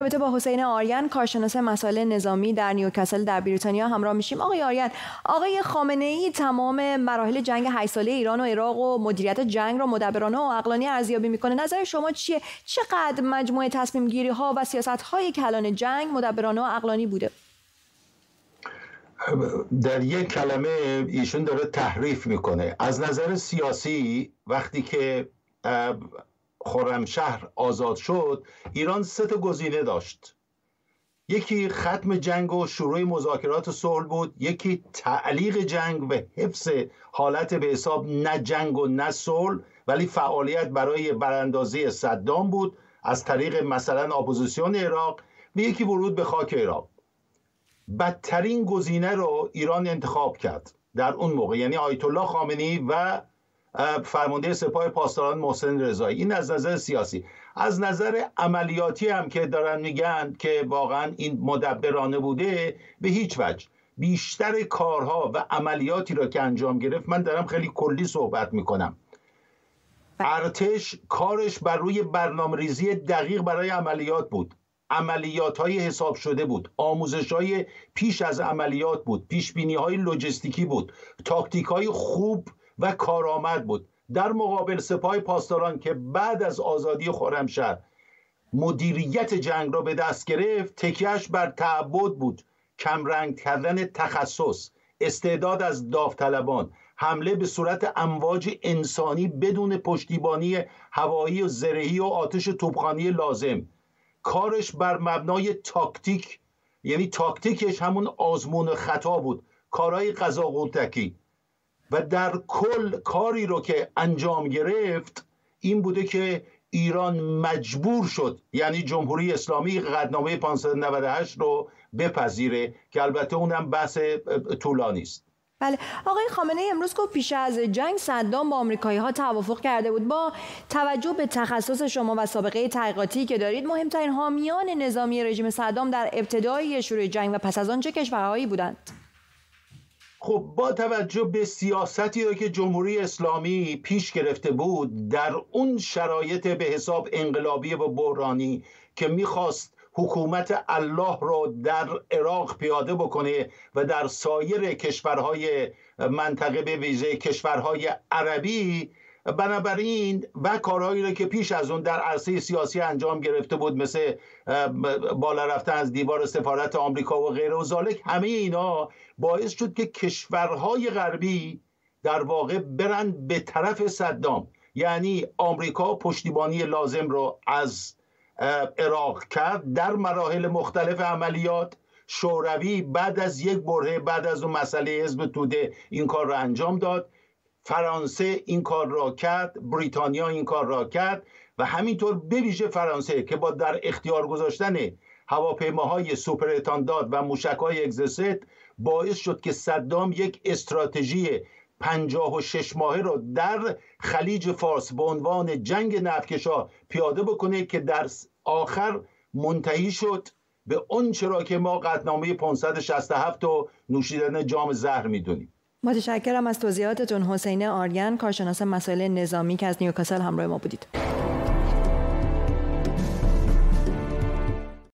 رابطه با حسین آریان کارشناس مسائل نظامی در نیوکاسل در بریتانیا همراه میشیم. آقای آریان آقای خامنه ای تمام مراحل جنگ 8 ساله ایران و عراق و مدیریت جنگ را مدبرانه و عقلانی ارزیابی می‌کنه. نظر شما چیه؟ چقدر مجموعه تصمیم گیری ها و سیاست های کلان جنگ مدبرانه و عقلانی بوده؟ در یک کلمه ایشون داره تحریف می‌کنه. از نظر سیاسی وقتی که خرمشهر آزاد شد ایران سه تا گزینه داشت. یکی ختم جنگ و شروع مذاکرات صلح بود یکی تعلیق جنگ و حفظ حالت به حساب نه جنگ و نه صلح ولی فعالیت برای براندازی صدام بود از طریق مثلا اپوزیسیون عراق و یکی ورود به خاک عراق. بدترین گزینه رو ایران انتخاب کرد در اون موقع یعنی آیت الله خامنه‌ای و فرمانده سپاه پاسداران محسن رضایی. این از نظر سیاسی. از نظر عملیاتی هم که دارن میگن که واقعا این مدبرانه بوده به هیچ وجه. بیشتر کارها و عملیاتی را که انجام گرفت من دارم خیلی کلی صحبت می‌کنم. ارتش کارش بر روی برنامه ریزی دقیق برای عملیات بود. عملیات های حساب شده بود. آموزش های پیش از عملیات بود. پیش بینی های لوجستیکی بود. تاکتیک های خوب و کارآمد بود. در مقابل سپاه پاسداران که بعد از آزادی خرمشهر مدیریت جنگ را به دست گرفت تکیهش بر تعبد بود. کمرنگ کردن تخصص استعداد از داوطلبان حمله به صورت امواج انسانی بدون پشتیبانی هوایی و زرهی و آتش توپخانی لازم. کارش بر مبنای تاکتیک یعنی تاکتیکش همون آزمون خطا بود. کارهای قضا و در کل کاری رو که انجام گرفت این بوده که ایران مجبور شد یعنی جمهوری اسلامی قدنامه 598 رو بپذیره که البته اونم بحث طولانی است. بله. آقای خامنه امروز گفت پیش از جنگ صدام با آمریکایی ها توافق کرده بود. با توجه به تخصص شما و سابقه تحقیقاتی که دارید مهمترین حامیان نظامی رژیم صدام در ابتدای شروع جنگ و پس از آن چه کشورهایی بودند؟ خب با توجه به سیاستی رو که جمهوری اسلامی پیش گرفته بود در اون شرایط به حساب انقلابی و بحرانی که می‌خواست حکومت الله رو در عراق پیاده بکنه و در سایر کشورهای منطقه به ویژه کشورهای عربی بنابراین و کارهایی را که پیش از اون در عرصه سیاسی انجام گرفته بود مثل بالا رفتن از دیوار سفارت آمریکا و غیره و ذالک همه اینا باعث شد که کشورهای غربی در واقع برن به طرف صدام. یعنی آمریکا پشتیبانی لازم رو از عراق کرد در مراحل مختلف عملیات. شوروی بعد از یک بره بعد از اون مسئله حزب توده این کار رو انجام داد. فرانسه این کار را کرد بریتانیا این کار را کرد و همینطور بویژه فرانسه که با در اختیار گذاشتن هواپیماهای سوپر و موشکهای اگزست باعث شد که صدام یک استراتژی پنجاه و شش ماهه را در خلیج فارس به عنوان جنگ نفکشا پیاده بکنه که در آخر منتهی شد به اون چرا که ما قطنامه 567 و نوشیدن جام زهر می‌دونیم. متشکرم از توضیحاتتون. حسین آریان کارشناس مسائل نظامی که از نیوکاسل همراه ما بودید.